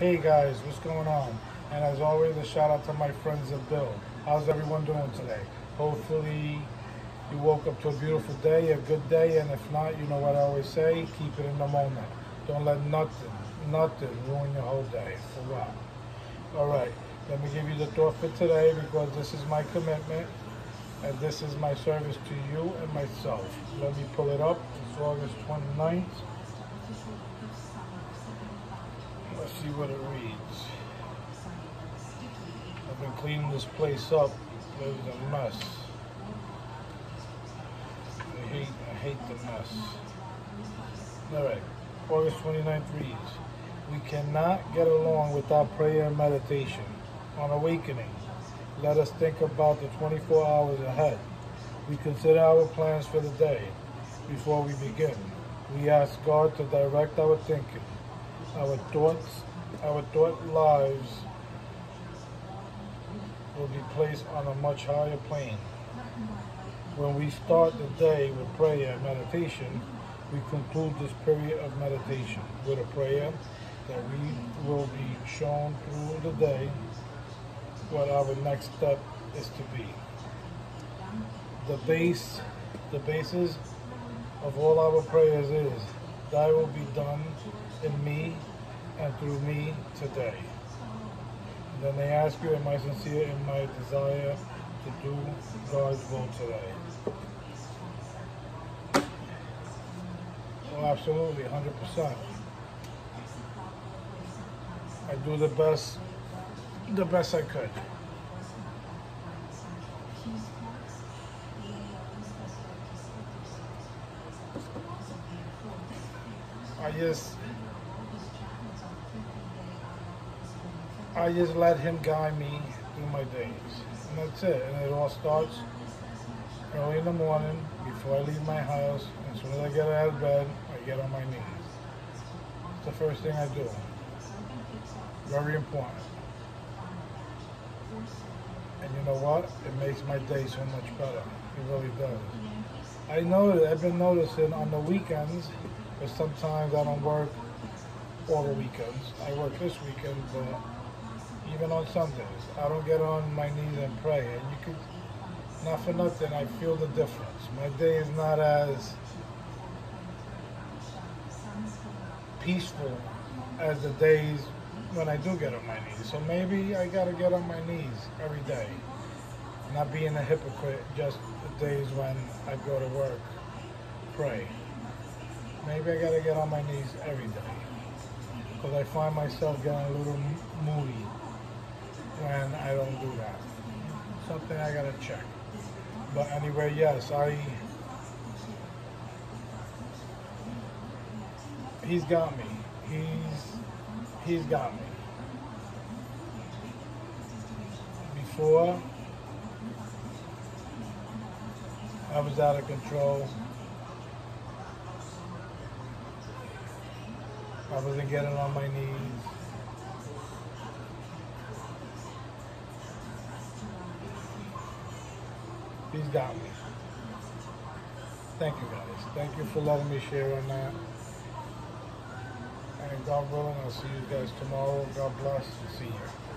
Hey guys, what's going on? And as always, a shout out to my friends at Bill. How's everyone doing today? Hopefully you woke up to a beautiful day, a good day, and if not, you know what I always say, keep it in the moment. Don't let nothing, nothing ruin your whole day. For what? All right, let me give you the thought for today because this is my commitment and this is my service to you and myself. Let me pull it up. It's August 29th. See what it reads. I've been cleaning this place up. It was a mess. I hate, I hate the mess. All right, August 29th reads, We cannot get along without prayer and meditation. On awakening, let us think about the 24 hours ahead. We consider our plans for the day before we begin. We ask God to direct our thinking, our thoughts, our thought lives will be placed on a much higher plane. When we start the day with prayer and meditation, we conclude this period of meditation with a prayer that we will be shown through the day what our next step is to be. The base, the basis of all our prayers is, Thy will be done in me and through me today. And then they ask you, am I sincere in my desire to do God's will today? Oh, absolutely, 100%. I do the best, the best I could. I just, I just let him guide me through my days. And that's it. And it all starts early in the morning before I leave my house. As soon as I get out of bed, I get on my knees. It's the first thing I do. Very important. And you know what? It makes my day so much better. It really does. I know I've been noticing on the weekends, because sometimes I don't work all the weekends. I work this weekend, but even on Sundays, I don't get on my knees and pray. And you could, not for nothing, I feel the difference. My day is not as peaceful as the days when I do get on my knees. So maybe I gotta get on my knees every day. Not being a hypocrite just the days when I go to work, pray. Maybe I gotta get on my knees every day. Because I find myself getting a little moody when I don't do that. Something I gotta check. But anyway, yes, I he's got me. He's he's got me. Before I was out of control. I wasn't getting on my knees. He's got me. Thank you guys. Thank you for letting me share on that. And God willing, I'll see you guys tomorrow. God bless see you.